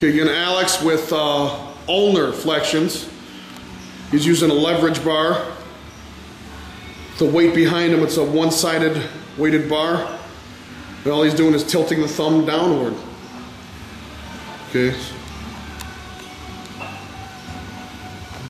Again, Alex with uh, ulnar flexions. He's using a leverage bar. The weight behind him, it's a one-sided weighted bar. And all he's doing is tilting the thumb downward. Okay,